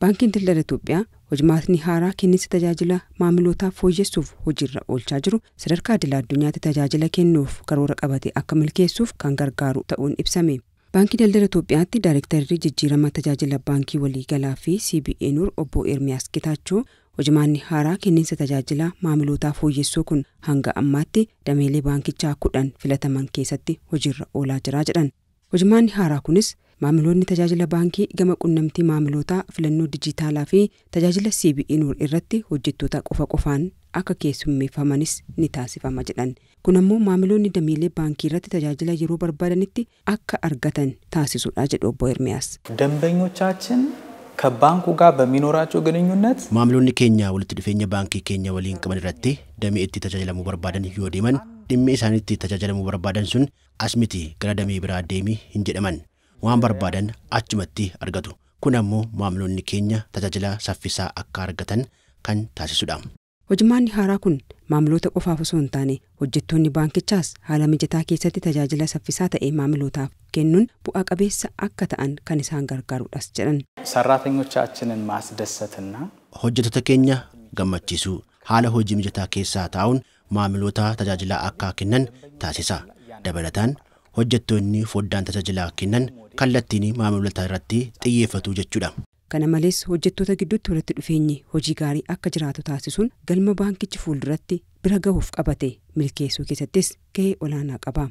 Baankiin Daldala Itoophiyaa hojimaatni haaraa kenniinsa tajaajila maamilootaaf fooyyessuuf hojiirra oolchaa jiru sadarkaa idil addunyaatti tajaajila kennuuf karoora qabate akka milkeessuuf kan gargaaru ta'uun ibsame. Baankii Daldala Itoophiyaatti Daayirektarri jijjiirama tajaajila baankii waliigalaa fi CBA Nur obbo Ermiyaas Gitaachoo hojimaanni haaraa kenniinsa tajaajila maamilootaaf fooyyessuu kun hanga ammaatti dameelee baankichaa kudhan filataman keessatti hojiirra oolaa jira jedhan. Hojimaanni haaraa kunis maamiloonni tajaajila baankii gama qunnamtii maamilootaa filannoo dijitaalaa fi tajaajila CBE Nur irratti hojjettoota qofa qofaan akka keessummeeffamanis ni taasifama jedhan. Kun ammoo maamiloonni dameelee baankii irratti tajaajila yeroo barbaadanitti akka argatan taasisudha jedhu obbo Ermiyaas. ደንበኞቻችን ከባንኩ ጋር በሚኖራቸው ግንኙነት maamiloonni keenya walitti dhufeenya baankii keenya waliin qaban irratti damee itti tajaajilamuu barbaadan yoo deeman dhimmi isaanitti tajaajilamuu barbaadan sun as miti gara damee biraa deemii hin jedhaman waan barbaadan achumatti argatu kun ammoo maamiloonni keenya tajaajila saffisaa akka argatan kan taasisudha. Hojimaanni haaraa kun maamiloota qofaaf osoo hin taane hojjettoonni baankichaas haala mijataa keessatti tajaajila saffisaa ta'e maamilootaaf kennuun bu'aa qabeessa akka ta'an kan isaan gargaarudhas jedhan. ሰራተኞቻችንን ማስደሰትና hojjettoota keenya gammachiisuu haala hojii mijataa keessaa taa'uun maamiloota tajaajilaa akka kennan taasisa dabalataan hojjettoonni foddaan tajaajilaa kennan kallattiin maamilootaa irratti xiyyeeffatu jechuudha. Kana malees hojjettoota gidduutti walitti dhufeenyi hojii gaarii akka jiraatu taasisuun galma baankichi fuulduratti bira gahuuf qabate milkeessuu keessattis gahee olaanaa qaba.